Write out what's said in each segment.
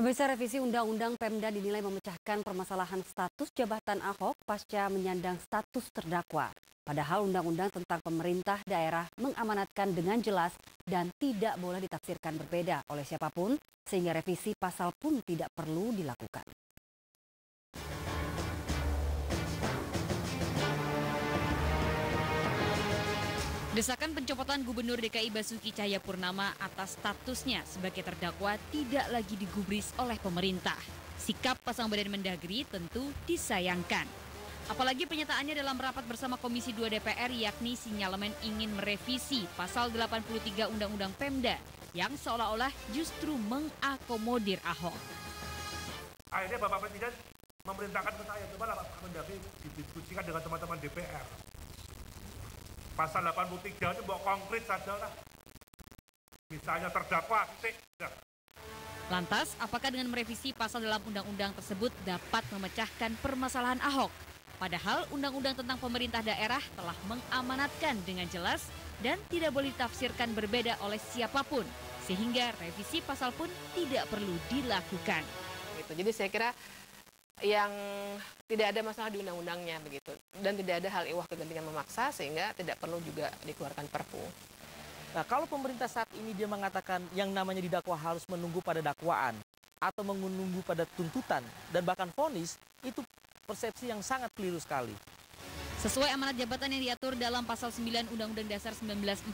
Pemirsa revisi Undang-Undang Pemda dinilai memecahkan permasalahan status jabatan Ahok pasca menyandang status terdakwa. Padahal Undang-Undang tentang pemerintah daerah mengamanatkan dengan jelas dan tidak boleh ditafsirkan berbeda oleh siapa pun, sehingga revisi pasal pun tidak perlu dilakukan. Desakan pencopotan Gubernur DKI Basuki Cahayapurnama atas statusnya sebagai terdakwa tidak lagi digubris oleh pemerintah. Sikap pasang badan Mendagri tentu disayangkan. Apalagi penyataannya dalam rapat bersama Komisi 2 DPR yakni sinyalemen ingin merevisi pasal 83 Undang-Undang Pemda yang seolah-olah justru mengakomodir Ahok. Akhirnya Bapak Presiden memerintahkan ke saya, coba Pak Mendagri didiskusikan dengan teman-teman DPR pasal 83 itu mau konkret saja lah. Misalnya terdakwa, titik. Ya. Lantas, apakah dengan merevisi pasal dalam undang-undang tersebut dapat memecahkan permasalahan Ahok? Padahal undang-undang tentang pemerintah daerah telah mengamanatkan dengan jelas dan tidak boleh ditafsirkan berbeda oleh siapa pun, sehingga revisi pasal pun tidak perlu dilakukan. Gitu. Jadi saya kira yang tidak ada masalah di undang-undangnya begitu dan tidak ada hal iwah kegentingan memaksa sehingga tidak perlu juga dikeluarkan perpu. Nah, kalau pemerintah saat ini dia mengatakan yang namanya didakwa harus menunggu pada dakwaan atau menunggu pada tuntutan dan bahkan vonis itu persepsi yang sangat keliru sekali. Sesuai amanat jabatan yang diatur dalam pasal 9 Undang-Undang Dasar 1945,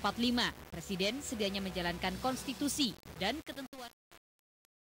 Presiden sedianya menjalankan konstitusi dan ketentuan